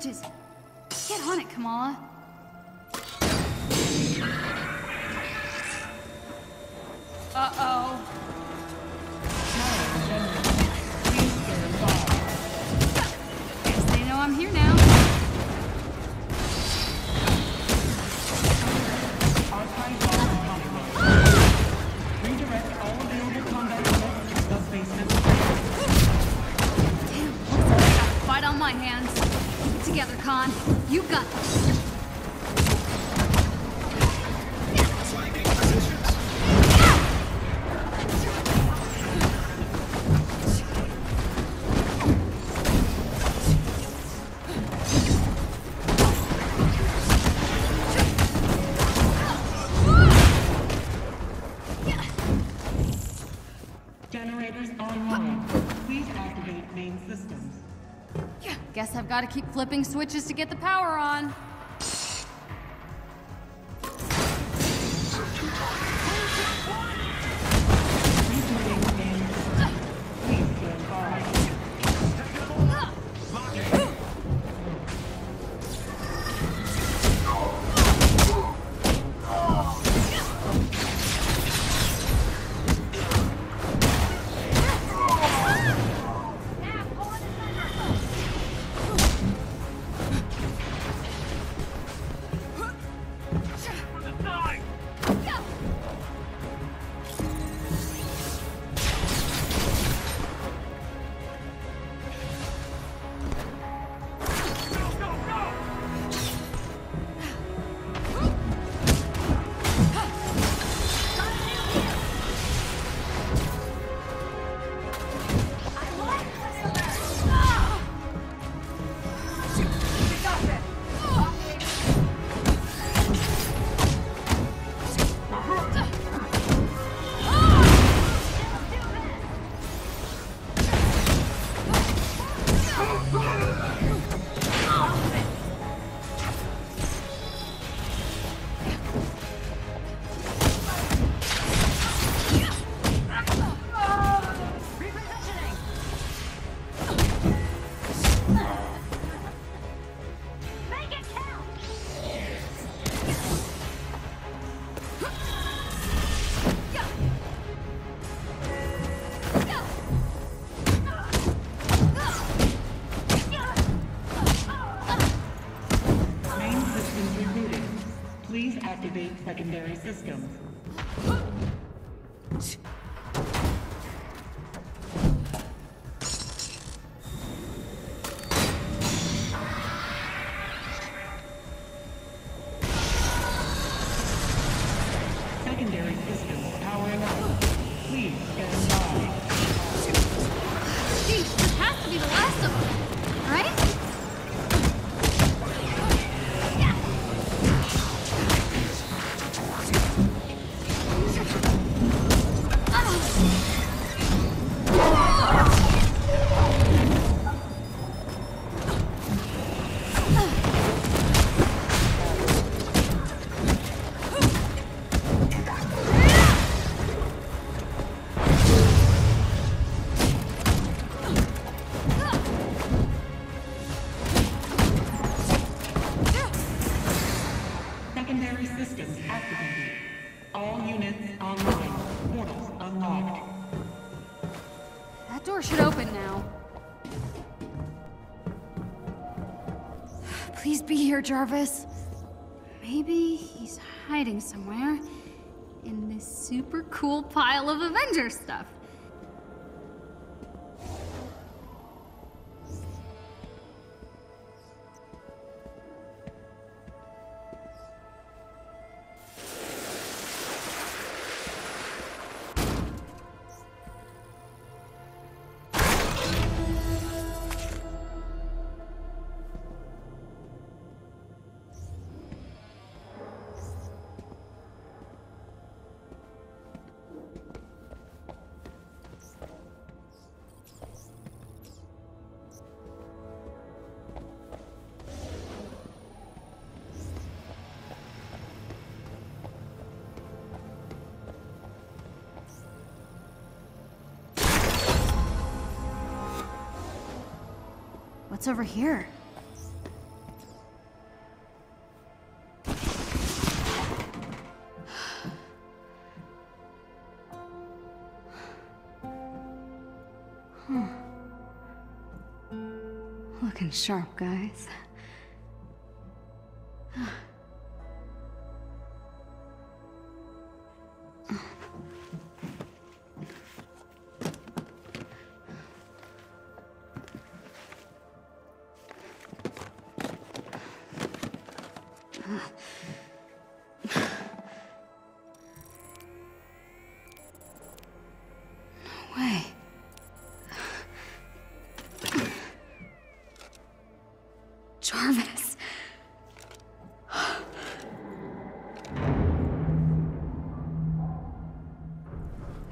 the switches. Get on it, Kamala. Generators online. Please activate main systems. Yeah, guess I've got to keep flipping switches to get the power on. Secondary systems. Here, Jarvis. Maybe he's hiding somewhere in this super cool pile of Avengers stuff. What's over here? Huh. Looking sharp, guys.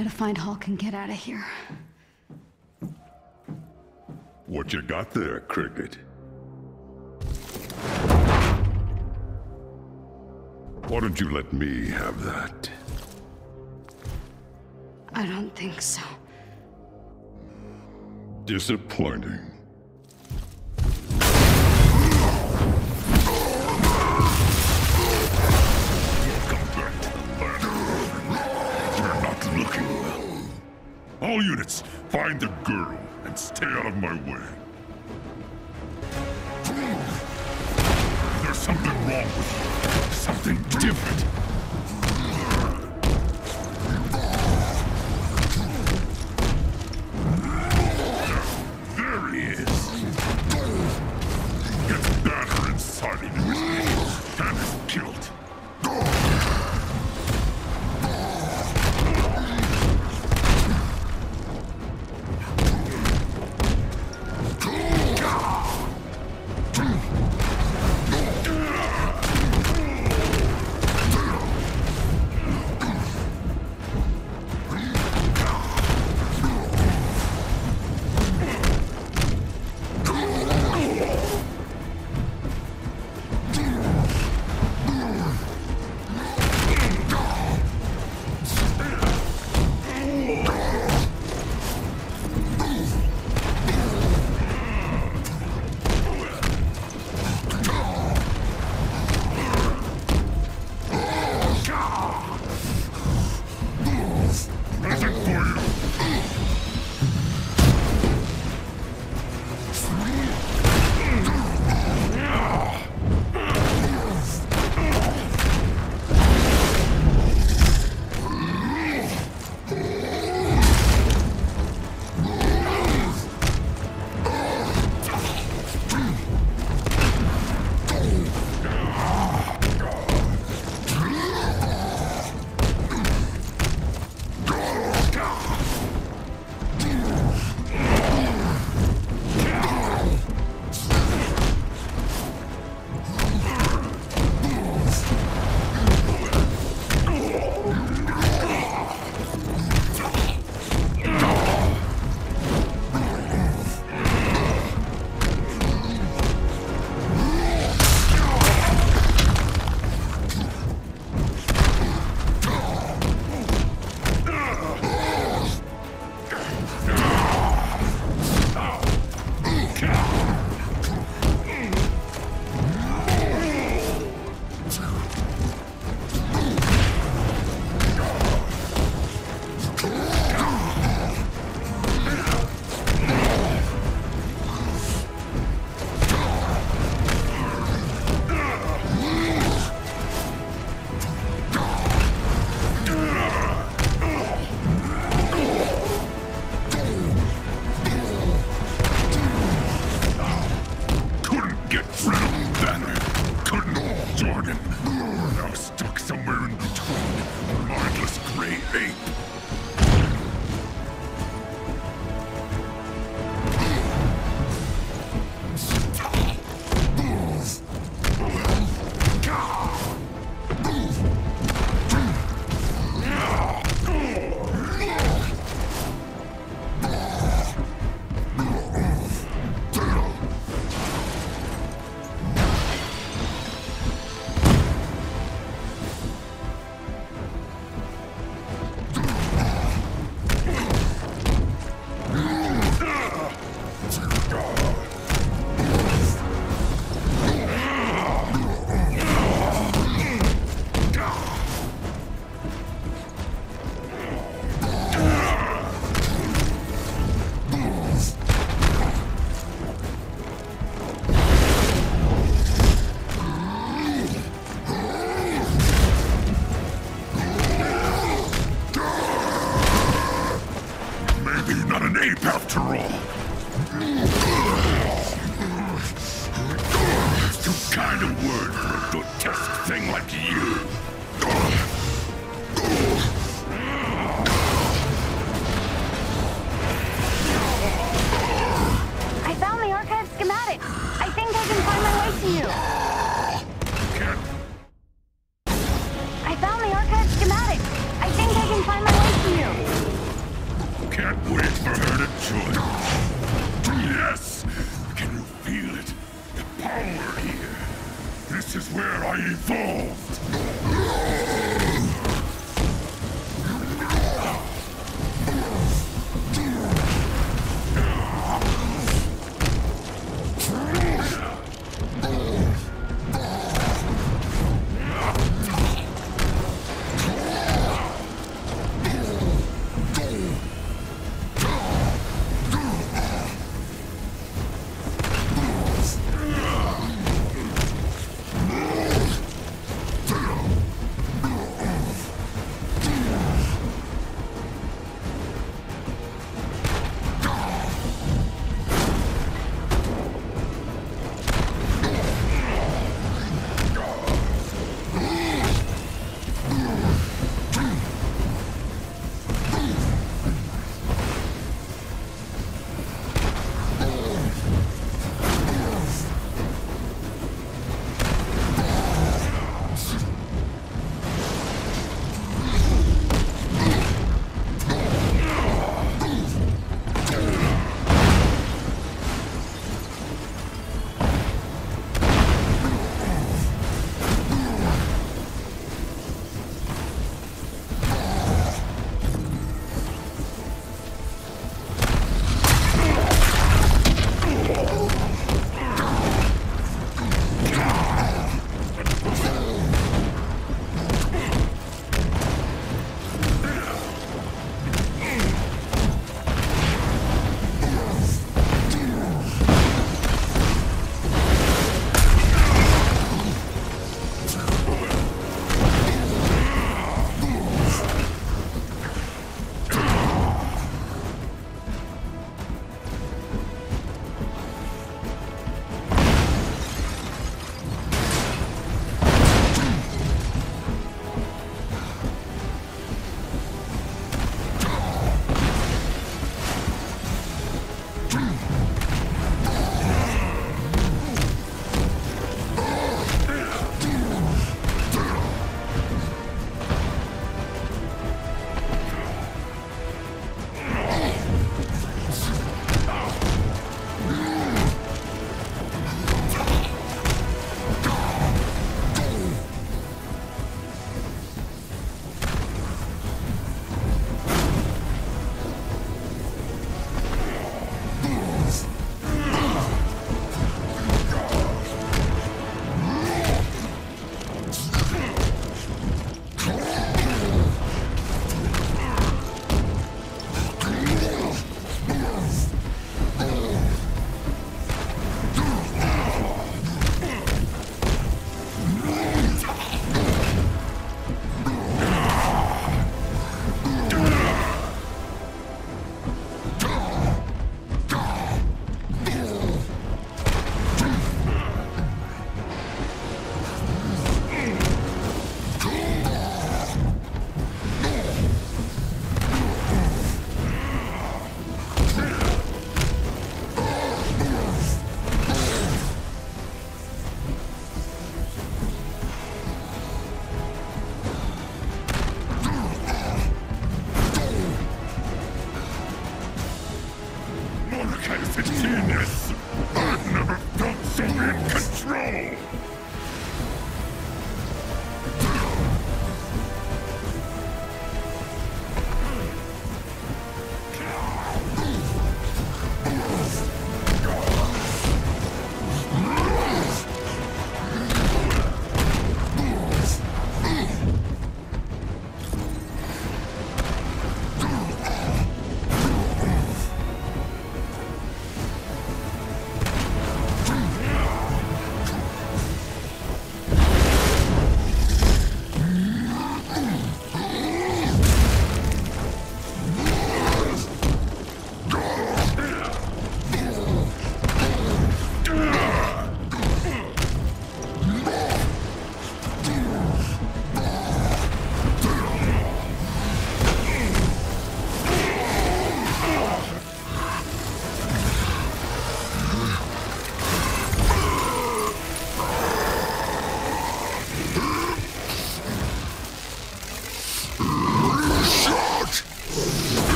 To find Hulk and get out of here. What you got there, Cricket? Why don't you let me have that? I don't think so. Disappointing. All units, find the girl and stay out of my way. There's something wrong with you. Something different. after all. You kind of word for a grotesque thing like you. Where I evolved.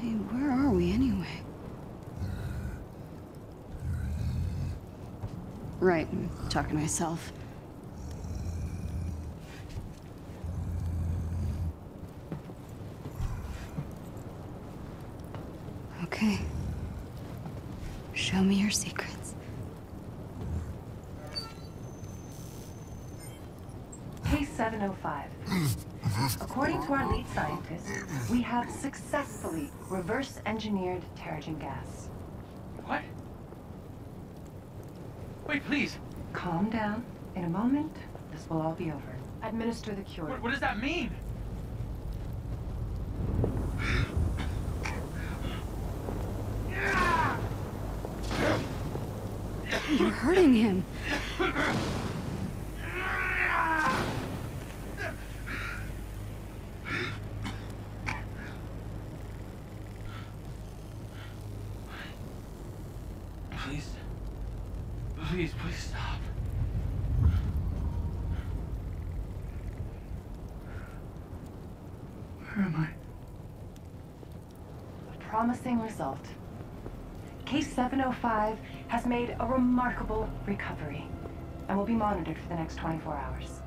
Hey, where are we anyway? Right, I'm talking to myself. Okay. Show me your secrets. Case 705. According to our lead scientist, we have successfully reverse engineered Terrigen gas. What? Wait, please. Calm down. In a moment, this will all be over. Administer the cure. What, what does that mean? You're hurting him. Please. Please, please stop. Where am I? A promising result. Case 705 has made a remarkable recovery and will be monitored for the next 24 hours.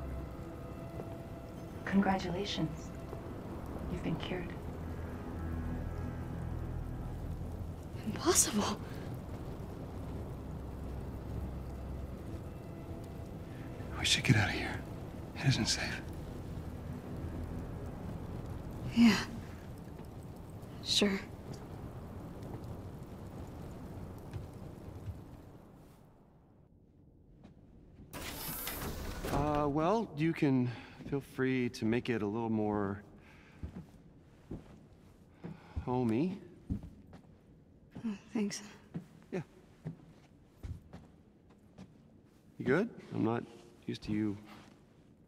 Congratulations. You've been cured. Impossible. We should get out of here. It isn't safe. Yeah. Sure. Uh, well, you can feel free to make it a little more homey. Thanks. Yeah. You good? I'm not used to you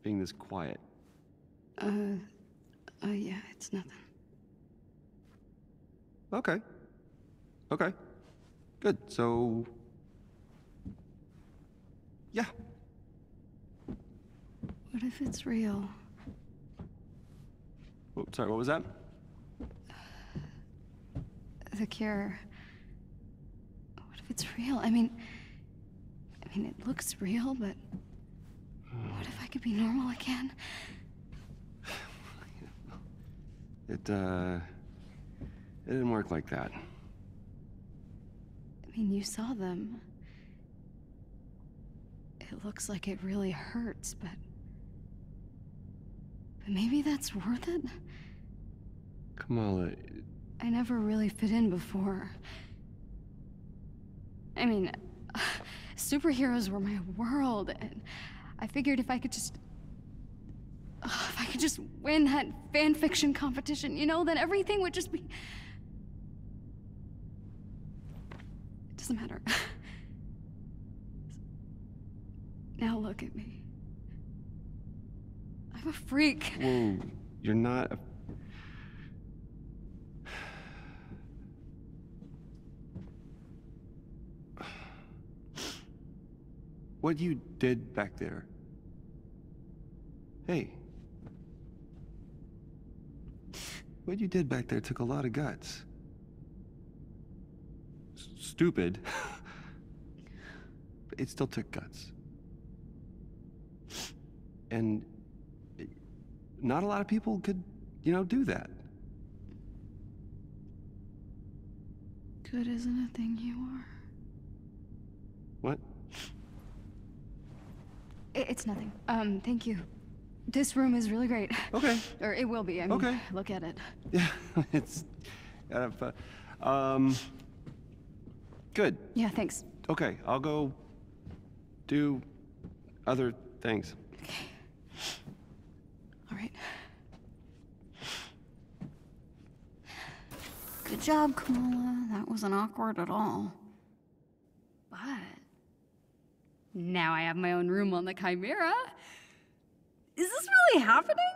being this quiet. Uh, uh, yeah, it's nothing. Okay. Okay. Good. So. Yeah. If it's real? Oh, sorry, what was that? The cure. What if it's real? I mean, I mean, it looks real, but what if I could be normal again? It, uh. It didn't work like that. I mean, you saw them. It looks like it really hurts, but. But maybe that's worth it? Kamala, I never really fit in before. I mean, superheroes were my world, and I figured if I could just. Ugh, if I could just win that fan fiction competition, you know, then everything would just be. It doesn't matter. now look at me. I'm a freak. whoa, you're not a. What you did back there. Hey. What you did back there took a lot of guts. S- stupid. it still took guts. And not a lot of people could, you know, do that. Good isn't a thing you are. What? It's nothing. Um, thank you. This room is really great. Okay. Or it will be. I mean, Okay. look at it. Yeah, it's kind of fun. Um, good. Yeah, thanks. Okay, I'll go do other things. All right. Good job, Kamala. That wasn't awkward at all. But now I have my own room on the Chimera. Is this really happening?